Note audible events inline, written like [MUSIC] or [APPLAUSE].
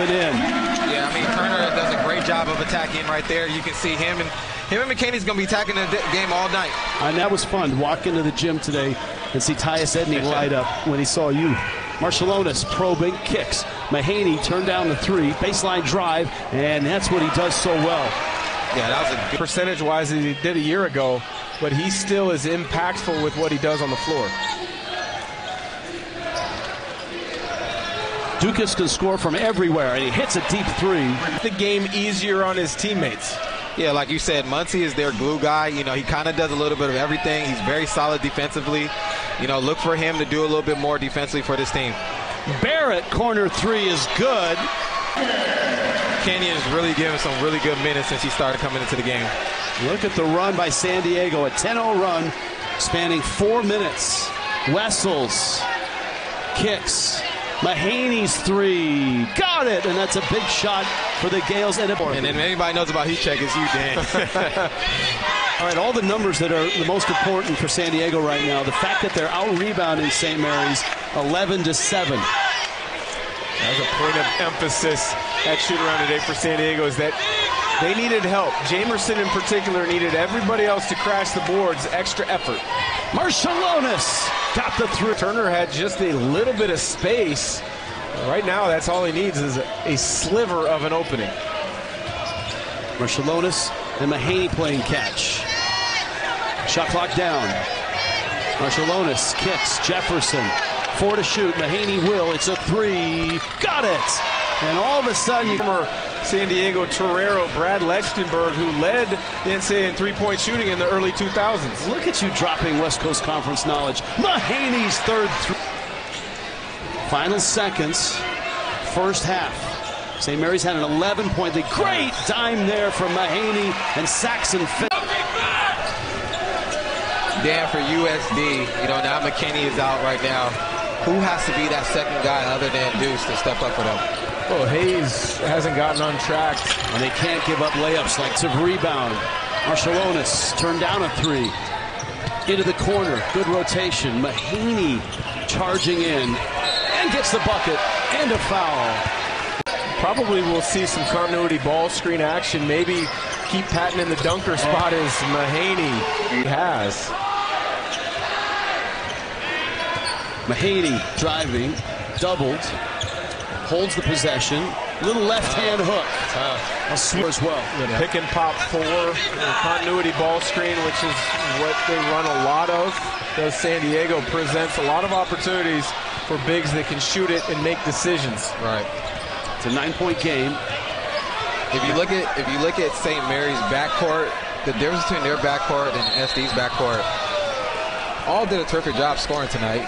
it in. Yeah, I mean Turner does a great job of attacking right there. You can see him and him and McKinney's going to be attacking the game all night. Uh, and that was fun. Walk into the gym today and see Tyus Edney [LAUGHS] light up when he saw you. Marciulionis probing, kicks. Mahaney turned down the three, baseline drive, and that's what he does so well. Yeah, that was a good percentage wise he did a year ago, but he still is impactful with what he does on the floor. Ducas can score from everywhere, and he hits a deep three. The game easier on his teammates. Yeah, like you said, Muncie is their glue guy. You know, he kind of does a little bit of everything. He's very solid defensively. You know, look for him to do a little bit more defensively for this team. Barrett, corner three is good. Kenyon is really giving some really good minutes since he started coming into the game. Look at the run by San Diego, a 10-0 run spanning four minutes. Wessels kicks. Mahaney's three. Got it! And that's a big shot for the Gaels. And, and if anybody knows about heat check, it's you, Dan. [LAUGHS] [LAUGHS] all right, all the numbers that are the most important for San Diego right now. The fact that they're out rebounding St. Mary's 11 to 7. As a point of emphasis at shoot around today for San Diego is that they needed help. Jamerson in particular needed everybody else to crash the boards, extra effort. Marciulionis got the through. Turner had just a little bit of space. Right now, that's all he needs is a, sliver of an opening. Marciulionis and Mahaney playing catch. Shot clock down. Marciulionis kicks Jefferson. Four to shoot. Mahaney will. It's a three. Got it. And all of a sudden, former San Diego Torero Brad Lechtenberg, who led the NCAA in three-point shooting in the early 2000s. Look at you dropping West Coast Conference knowledge. Mahaney's third three. Final seconds, first half. St. Mary's had an 11-point lead. Great dime there from Mahaney and Saxen. Dan for USD, you know, now McKinney is out right now. Who has to be that second guy other than Deuce to step up for them? Well, Hayes hasn't gotten on track. And they can't give up layups like to rebound. Marciulionis turned down a three. Into the corner. Good rotation. Mahaney charging in and gets the bucket and a foul. Probably we'll see some continuity ball screen action. Maybe keep Patton in the dunker spot as Mahaney He has. Mahaney driving, doubled, holds the possession. Little left hand hook. Uh, a swear as well. The yeah. pick and pop four, the continuity ball screen, which is what they run a lot of. Does San Diego presents a lot of opportunities for bigs that can shoot it and make decisions. Right. It's a nine-point game. If you look at if you look at St. Mary's backcourt, the difference between their backcourt and SD's backcourt, all did a terrific job scoring tonight.